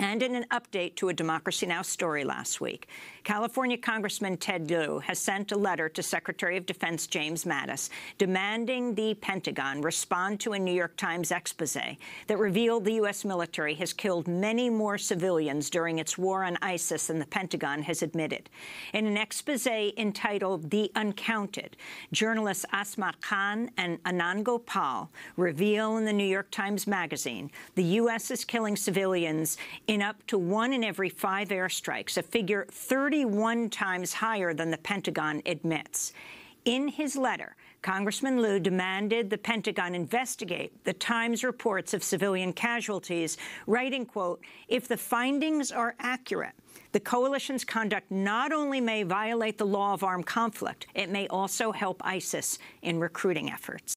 And in an update to a Democracy Now! story last week, California Congressman Ted Lieu has sent a letter to Secretary of Defense James Mattis demanding the Pentagon respond to a New York Times expose that revealed the U.S. military has killed many more civilians during its war on ISIS than the Pentagon has admitted. In an expose entitled The Uncounted, journalists Azmat Khan and Anand Gopal reveal in the New York Times Magazine the U.S. is killing civilians in up to one in every five airstrikes, a figure 31 times higher than the Pentagon admits. In his letter, Congressman Lieu demanded the Pentagon investigate the Times reports of civilian casualties, writing, quote, if the findings are accurate, the coalition's conduct not only may violate the law of armed conflict, it may also help ISIS in recruiting efforts.